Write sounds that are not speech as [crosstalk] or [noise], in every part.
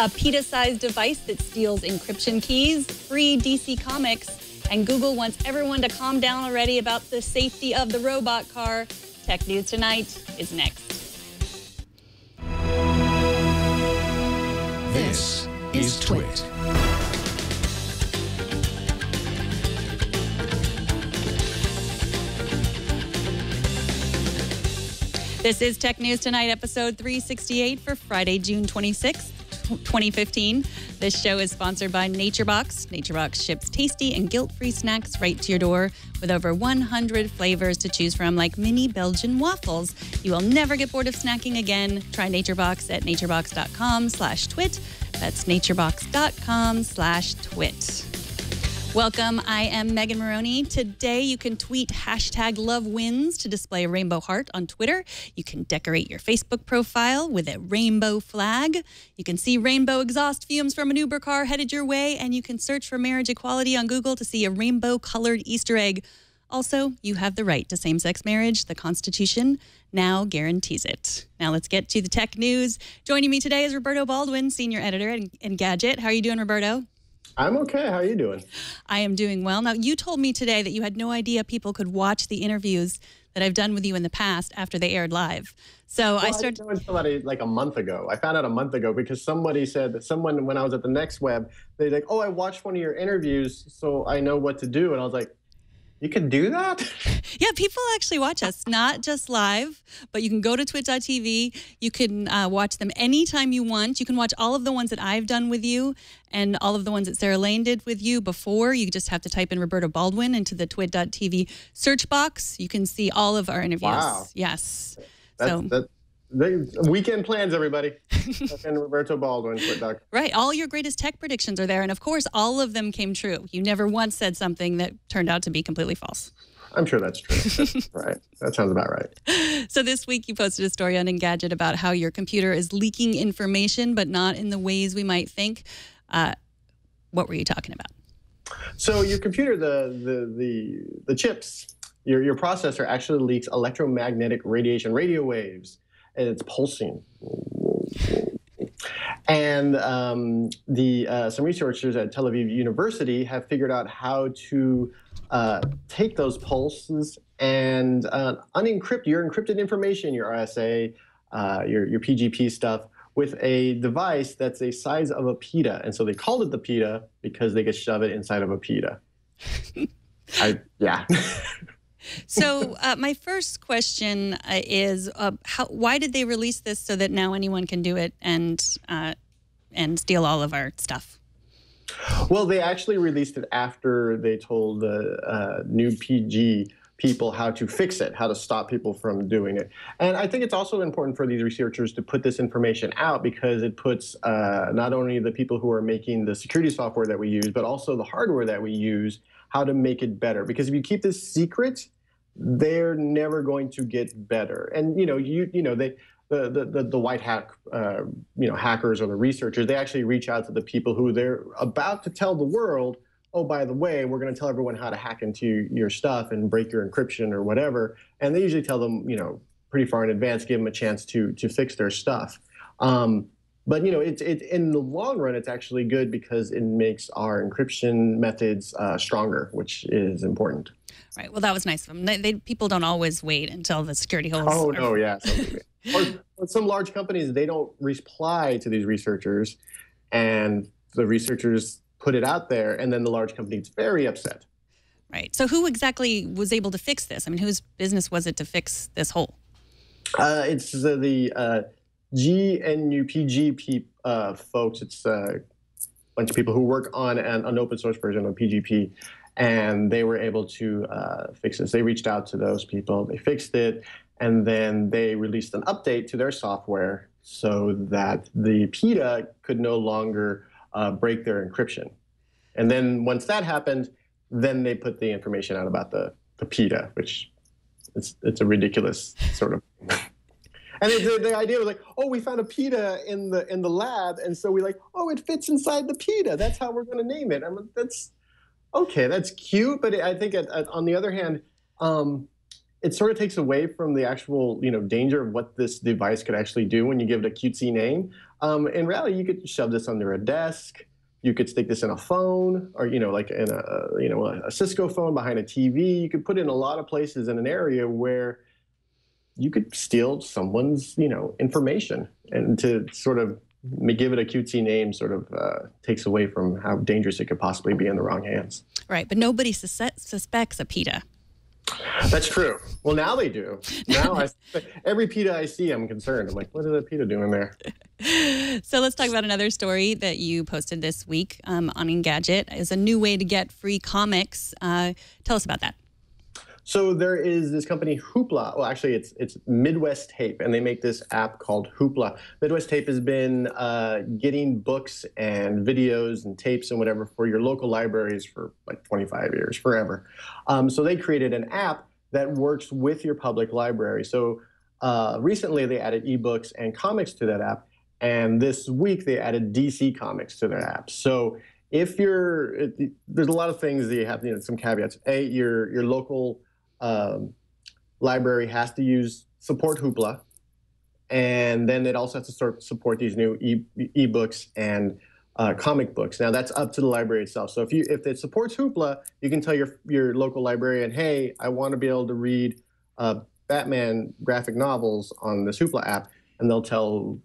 a pita-sized device that steals encryption keys, free DC Comics, and Google wants everyone to calm down already about the safety of the robot car. Tech News Tonight is next. This is TWiT. This is Tech News Tonight, episode 368 for Friday, June 26th, 2015. This show is sponsored by NatureBox. NatureBox ships tasty and guilt-free snacks right to your door with over 100 flavors to choose from, like mini Belgian waffles. You will never get bored of snacking again. Try NatureBox at naturebox.com/twit. That's naturebox.com/twit. Welcome. I am Megan Morrone. Today, you can tweet hashtag love wins to display a rainbow heart on Twitter. You can decorate your Facebook profile with a rainbow flag. You can see rainbow exhaust fumes from an Uber car headed your way, and you can search for marriage equality on Google to see a rainbow colored Easter egg. Also, you have the right to same sex marriage. The Constitution now guarantees it. Now, let's get to the tech news. Joining me today is Roberto Baldwin, senior editor at Engadget. How are you doing, Roberto? I'm okay. How are you doing? I am doing well. Now, you told me today that you had no idea people could watch the interviews that I've done with you in the past after they aired live. So well, I started. I until like a month ago. I found out a month ago because somebody said that someone, when I was at the Next Web, they're like, "Oh, I watched one of your interviews, so I know what to do." And I was like, you can do that? [laughs] Yeah, people actually watch us, not just live, but you can go to twit.tv. You can uh, watch them anytime you want. You can watch all of the ones that I've done with you and all of the ones that Sarah Lane did with you before. You just have to type in Roberto Baldwin into the twit.tv search box. You can see all of our interviews. Wow. Yes. That's, so. That, weekend plans, everybody. [laughs] and Roberto Baldwin. Right. All your greatest tech predictions are there. And of course, all of them came true. You never once said something that turned out to be completely false. I'm sure that's true. [laughs] That's right. That sounds about right. So this week you posted a story on Engadget about how your computer is leaking information, but not in the ways we might think. Uh, what were you talking about? So your computer, the the the the chips, your your processor actually leaks electromagnetic radiation, radio waves and it's pulsing. And um, the uh, some researchers at Tel Aviv University have figured out how to uh, take those pulses and uh, unencrypt your encrypted information, your RSA, uh, your, your PGP stuff, with a device that's a size of a pita. And so they called it the pita because they could shove it inside of a pita. [laughs] I, yeah. [laughs] So uh, my first question uh, is, uh, how, why did they release this so that now anyone can do it and uh, and steal all of our stuff? Well, they actually released it after they told the uh, GnuPG people how to fix it, how to stop people from doing it. And I think it's also important for these researchers to put this information out because it puts uh, not only the people who are making the security software that we use, but also the hardware that we use, how to make it better. Because if you keep this secret, they're never going to get better. And you know, you you know, they the the the, white hack uh, you know hackers or the researchers they actually reach out to the people who they're about to tell the world oh by the way we're going to tell everyone how to hack into your stuff and break your encryption or whatever. And they usually tell them you know pretty far in advance give them a chance to to fix their stuff. Um, but you know it's it, in the long run it's actually good because it makes our encryption methods uh, stronger which is important Right. Well, that was nice of them. They, they, people don't always wait until the security holes. Oh no, yeah. [laughs] or, some large companies they don't reply to these researchers, and the researchers put it out there, and then the large company is very upset. Right. So, who exactly was able to fix this? I mean, whose business was it to fix this hole? Uh, it's uh, the uh, GNUPG uh, folks. It's uh, bunch of people who work on an, an open source version of PGP and they were able to uh, fix this. They reached out to those people, they fixed it, and then they released an update to their software so that the PITA could no longer uh, break their encryption. And then once that happened, then they put the information out about the, the PITA, which it's, it's a ridiculous sort of. And the, the, idea was like, oh, we found a pita in the in the lab, and so we like, oh, it fits inside the pita. That's how we're going to name it. I mean, that's okay, that's cute, but I think at, on the other hand, um, it sort of takes away from the actual you know danger of what this device could actually do when you give it a cutesy name. Um, in reality, you could shove this under a desk. You could stick this in a phone, or you know, like in a you know a Cisco phone behind a TV. You could put it in a lot of places in an area where you could steal someone's you know information, and to sort of give it a cutesy name sort of uh, takes away from how dangerous it could possibly be in the wrong hands. Right, but nobody sus- suspects a pita. That's true. Well, now they do. Now I, every pita I see, I'm concerned. I'm like, what is that pita doing there? [laughs] So let's talk about another story that you posted this week um, on Engadget. Is a new way to get free comics. Uh, tell us about that. So there is this company Hoopla. Well, actually, it's it's Midwest Tape, and they make this app called Hoopla. Midwest Tape has been uh, getting books and videos and tapes and whatever for your local libraries for like 25 years, forever. Um, so they created an app that works with your public library. So uh, recently, they added ebooks and comics to that app, and this week they added DC Comics to their app. So if you're, it, there's a lot of things that you have, you know, some caveats. A, your your local um, library has to use support Hoopla, and then it also has to support these new e- ebooks and uh, comic books. Now that's up to the library itself. So if you if it supports Hoopla, you can tell your your local librarian, hey, I want to be able to read uh, Batman graphic novels on this Hoopla app, and they'll tell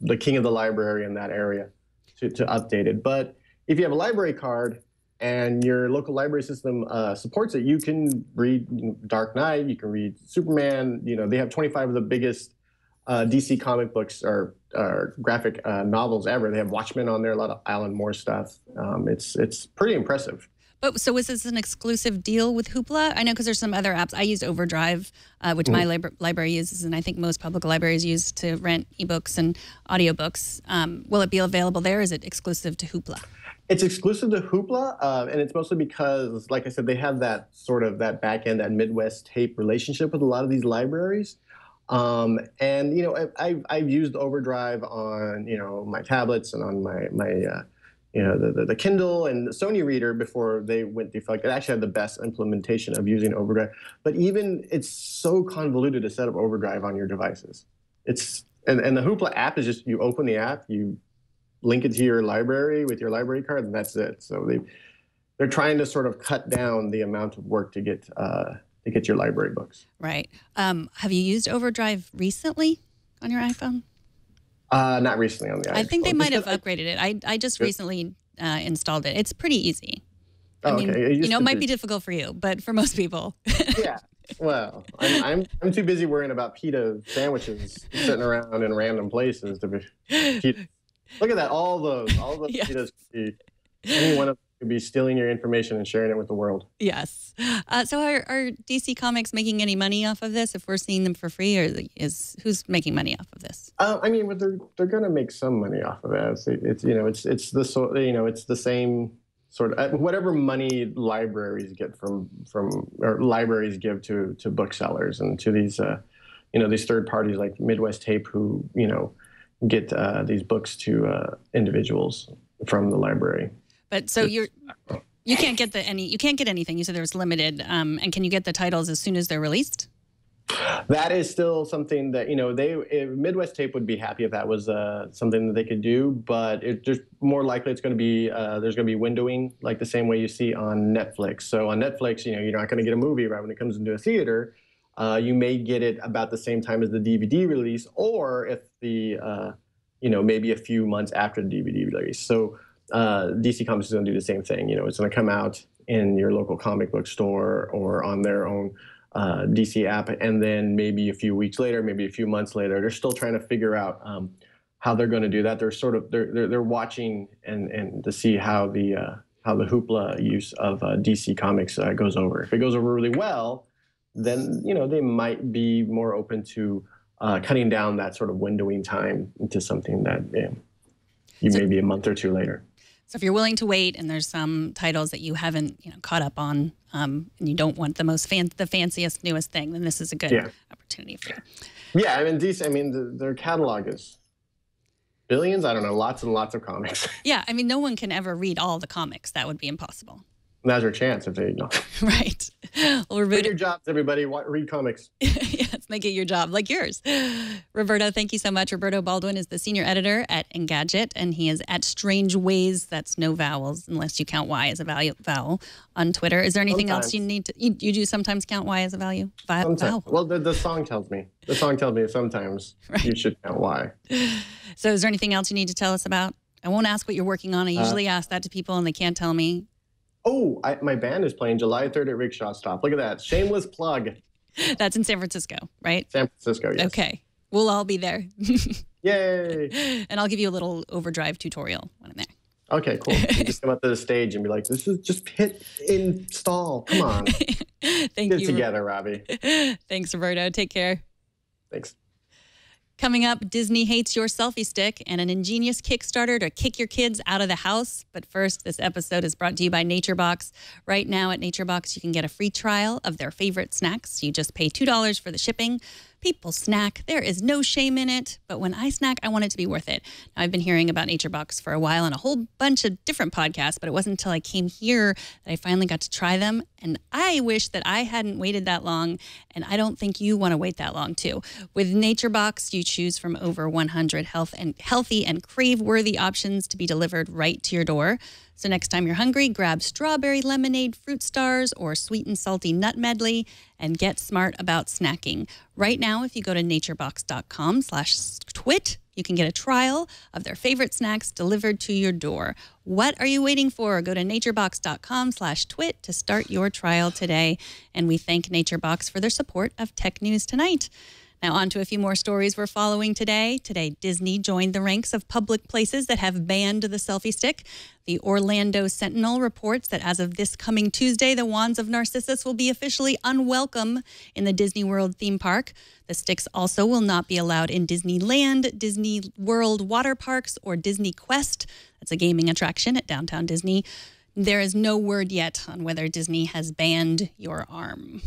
the king of the library in that area to, to update it. But if you have a library card and your local library system uh, supports it, you can read Dark Knight, you can read Superman. You know, they have 25 of the biggest uh, DC comic books or, or graphic uh, novels ever. They have Watchmen on there, a lot of Alan Moore stuff. Um, it's it's pretty impressive. But so is this an exclusive deal with Hoopla? I know because there's some other apps. I use Overdrive, uh, which mm. my lib- library uses, and I think most public libraries use to rent ebooks and audiobooks. Um, will it be available there? Is it exclusive to Hoopla? It's exclusive to Hoopla, uh, and it's mostly because, like I said, they have that sort of that back end, that Midwest tape relationship with a lot of these libraries. Um, and you know, I, have I've used Overdrive on you know my tablets and on my my uh, you know the, the, the Kindle and the Sony Reader before they went defunct. It actually had the best implementation of using Overdrive, but even it's so convoluted to set up Overdrive on your devices. It's and, and the Hoopla app is just you open the app, you link it to your library with your library card, and that's it. So they they're trying to sort of cut down the amount of work to get uh, to get your library books. Right. Um, have you used Overdrive recently on your iPhone? Uh, not recently on the iPhone. I think they might have upgraded it. I I just recently uh, installed it. It's pretty easy. I oh, mean, okay. you know, it might be difficult for you, but for most people. [laughs] yeah. Well, I'm, I'm, I'm too busy worrying about pita sandwiches sitting around in random places to be. Look at that. All those, all those [laughs] yes. could be, any one of them could be stealing your information and sharing it with the world. Yes. Uh, so are, are DC Comics making any money off of this? If we're seeing them for free, or is who's making money off of this? Uh, I mean, they're they're going to make some money off of it. It's, it's you know it's it's the so you know it's the same sort of uh, whatever money libraries get from from or libraries give to to booksellers and to these uh, you know these third parties like Midwest Tape who you know get uh, these books to uh, individuals from the library. But so you're you can't get the any you can't get anything. You said there was limited. Um, and can you get the titles as soon as they're released? That is still something that you know they Midwest Tape would be happy if that was uh, something that they could do, but it just more likely it's going to be uh, there's going to be windowing like the same way you see on Netflix. So on Netflix, you know you're not going to get a movie right when it comes into a theater uh, you may get it about the same time as the DVD release, or if the uh, you know maybe a few months after the DVD release. So uh, DC Comics is going to do the same thing. You know, it's going to come out in your local comic book store or on their own uh, DC app, and then maybe a few weeks later, maybe a few months later, they're still trying to figure out. Um, how they're going to do that? They're sort of they're they're, they're watching and and to see how the uh, how the hoopla use of uh, DC Comics uh, goes over. If it goes over really well, then you know they might be more open to uh, cutting down that sort of windowing time into something that you, you so, may be a month or two later. So if you're willing to wait, and there's some titles that you haven't you know caught up on, um, and you don't want the most fan- the fanciest newest thing, then this is a good yeah. opportunity for you. Yeah, I mean, these, I mean, the, their catalog is billions. I don't know, lots and lots of comics. [laughs] Yeah, I mean, no one can ever read all the comics. That would be impossible. Now's your chance if they know. [laughs] right. Well, Roberto, your jobs, everybody. Read comics. [laughs] yes, make it your job, like yours. Roberto, thank you so much. Roberto Baldwin is the senior editor at Engadget, and he is at Strange Ways. That's no vowels, unless you count Y as a value, vowel on Twitter. Is there anything else you need to? You, you do sometimes count Y as a value? Vi- Sometimes. vowel. Well, the, the song tells me. The song tells me sometimes [laughs] you should count why. So, is there anything else you need to tell us about? I won't ask what you're working on. I Uh, usually ask that to people, and they can't tell me. Oh, I, my band is playing July 3rd at Rickshaw Stop. Look at that. Shameless plug. That's in San Francisco, right? San Francisco, yes. Okay. We'll all be there. [laughs] Yay. and I'll give you a little overdrive tutorial when I'm there. Okay, cool. [laughs] You just come up to the stage and be like, this is just hit install. Come on. [laughs] Thank Get you. together, Robbie. Thanks, Roberto. Take care. Thanks. Coming up, Disney hates your selfie stick and an ingenious Kickstarter to kick your kids out of the house. But first, this episode is brought to you by NatureBox. Right now at NatureBox, you can get a free trial of their favorite snacks. You just pay $2 for the shipping. People snack. There is no shame in it. But when I snack, I want it to be worth it. Now, I've been hearing about NatureBox for a while on a whole bunch of different podcasts, but it wasn't until I came here that I finally got to try them. And I wish that I hadn't waited that long. And I don't think you want to wait that long, too. With NatureBox, you choose from over 100 health and healthy and crave-worthy options to be delivered right to your door. So next time you're hungry, grab strawberry lemonade, fruit stars, or sweet and salty nut medley and get smart about snacking. Right now, if you go to naturebox.com slash twit, you can get a trial of their favorite snacks delivered to your door. What are you waiting for? Go to naturebox.com slash twit to start your trial today. And we thank NatureBox for their support of Tech News Tonight. Now, on to a few more stories we're following today. Today, Disney joined the ranks of public places that have banned the selfie stick. The Orlando Sentinel reports that as of this coming Tuesday, the wands of Narcissus will be officially unwelcome in the Disney World theme park. The sticks also will not be allowed in Disneyland, Disney World water parks, or Disney Quest. That's a gaming attraction at downtown Disney. There is no word yet on whether Disney has banned your arm.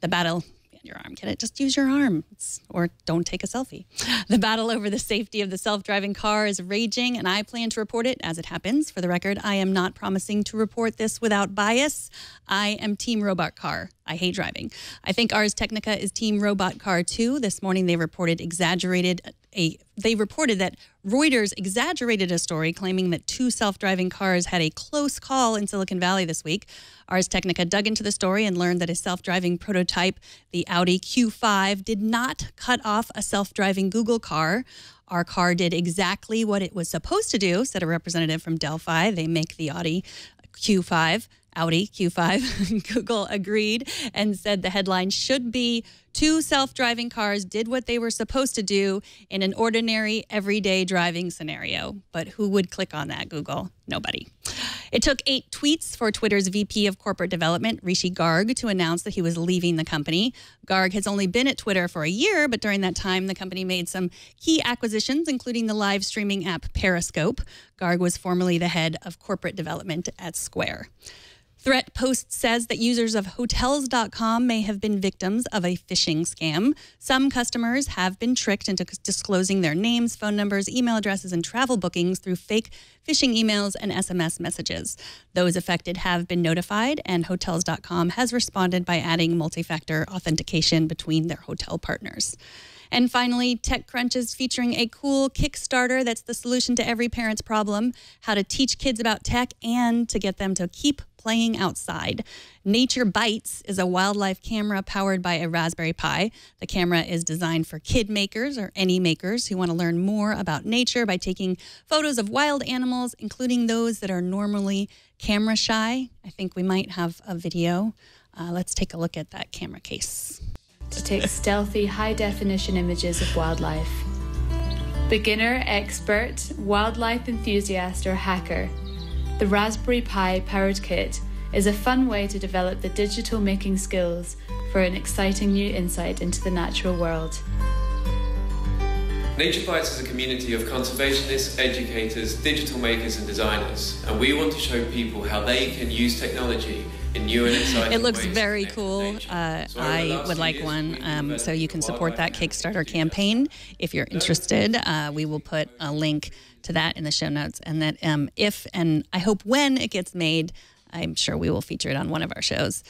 The battle your arm. Get it? Just use your arm It's- or don't take a selfie. The battle over the safety of the self driving car is raging, and I plan to report it as it happens. For the record, I am not promising to report this without bias. I am Team Robot Car. I hate driving. I think Ars Technica is Team Robot Car too. This morning they reported exaggerated a they reported that Reuters exaggerated a story claiming that two self-driving cars had a close call in Silicon Valley this week. Ars Technica dug into the story and learned that a self-driving prototype, the Audi Q5, did not cut off a self-driving Google car. Our car did exactly what it was supposed to do, said a representative from Delphi. They make the Audi Q5. Audi Q5. [laughs] Google agreed and said the headline should be two self driving cars did what they were supposed to do in an ordinary, everyday driving scenario. But who would click on that, Google? Nobody. It took eight tweets for Twitter's VP of Corporate Development, Rishi Garg, to announce that he was leaving the company. Garg has only been at Twitter for a year, but during that time, the company made some key acquisitions, including the live streaming app Periscope. Garg was formerly the head of corporate development at Square. Threatpost says that users of Hotels.com may have been victims of a phishing scam. Some customers have been tricked into disclosing their names, phone numbers, email addresses, and travel bookings through fake phishing emails and SMS messages. Those affected have been notified, and Hotels.com has responded by adding multi factor authentication between their hotel partners. And finally, TechCrunch is featuring a cool Kickstarter that's the solution to every parent's problem how to teach kids about tech and to get them to keep playing outside. Nature Bites is a wildlife camera powered by a Raspberry Pi. The camera is designed for kid makers or any makers who want to learn more about nature by taking photos of wild animals, including those that are normally camera shy. I think we might have a video. Uh, let's take a look at that camera case. To take stealthy, high definition images of wildlife. Beginner, expert, wildlife enthusiast, or hacker, the Raspberry Pi powered kit is a fun way to develop the digital making skills for an exciting new insight into the natural world. Nature Bites is a community of conservationists, educators, digital makers, and designers, and we want to show people how they can use technology in new and exciting ways. It looks very cool. Uh, So I would like one, um, so you can support that Kickstarter campaign if you're interested. Uh, we will put a link to that in the show notes, and that um, if and I hope when it gets made, I'm sure we will feature it on one of our shows.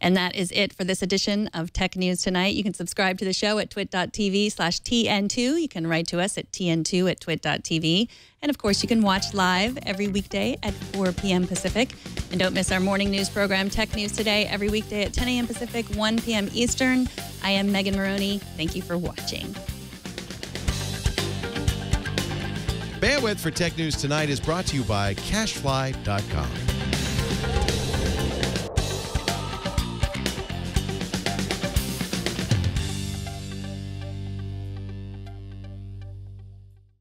And that is it for this edition of Tech News Tonight. You can subscribe to the show at twit.tv slash TN2. You can write to us at TN2 at twit.tv. And of course, you can watch live every weekday at 4 p.m. Pacific. And don't miss our morning news program, Tech News Today, every weekday at 10 a.m. Pacific, 1 p.m. Eastern. I am Megan Morrone. Thank you for watching. Bandwidth for Tech News Tonight is brought to you by CacheFly.com.